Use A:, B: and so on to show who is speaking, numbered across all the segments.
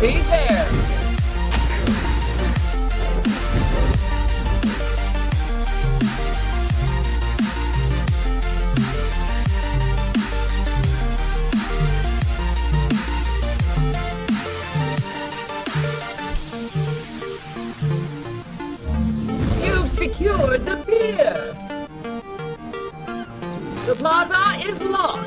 A: He's there. You've secured the pier. The plaza is locked.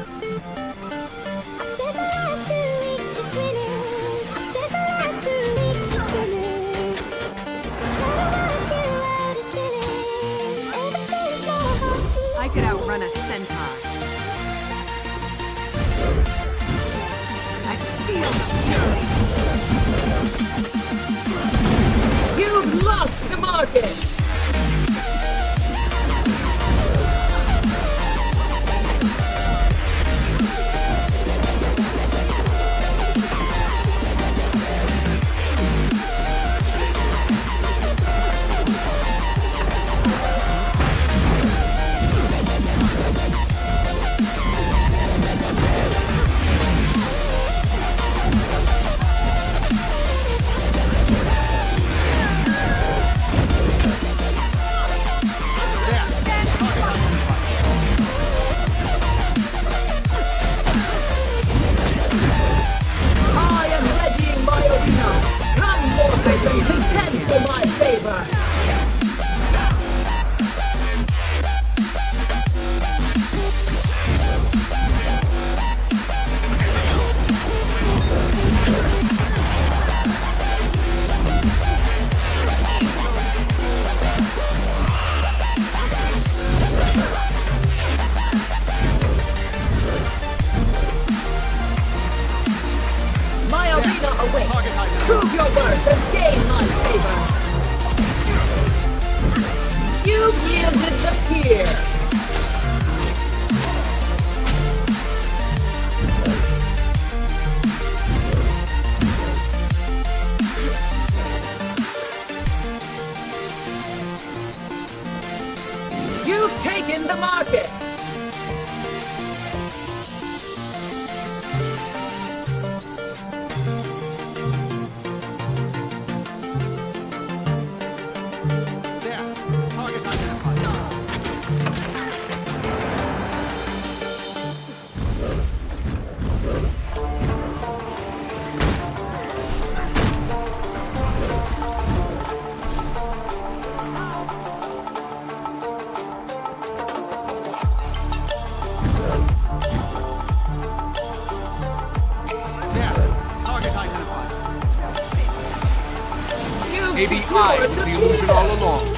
B: Maybe I was
A: the
B: illusion all along.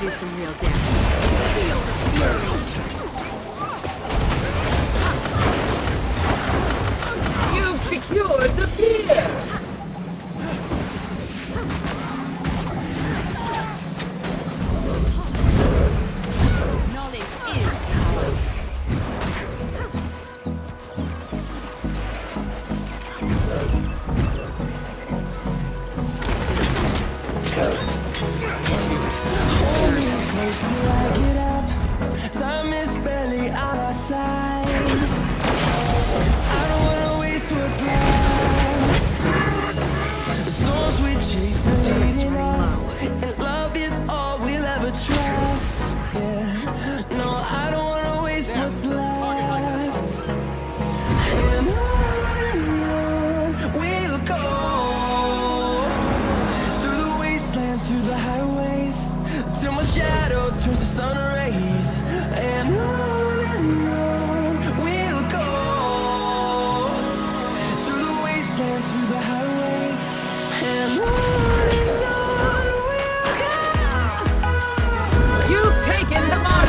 B: do some real damage. Feel.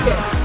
A: Rocket.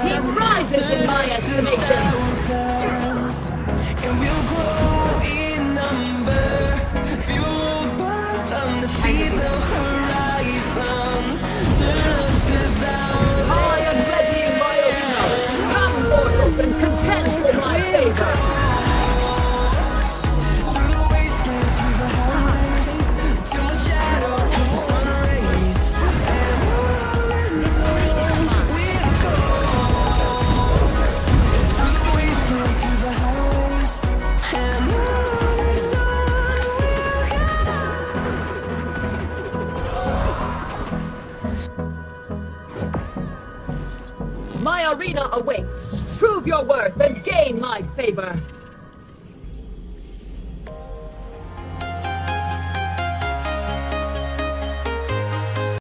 A: He rises in
B: my estimation. arena awaits. Prove your worth and gain my favor.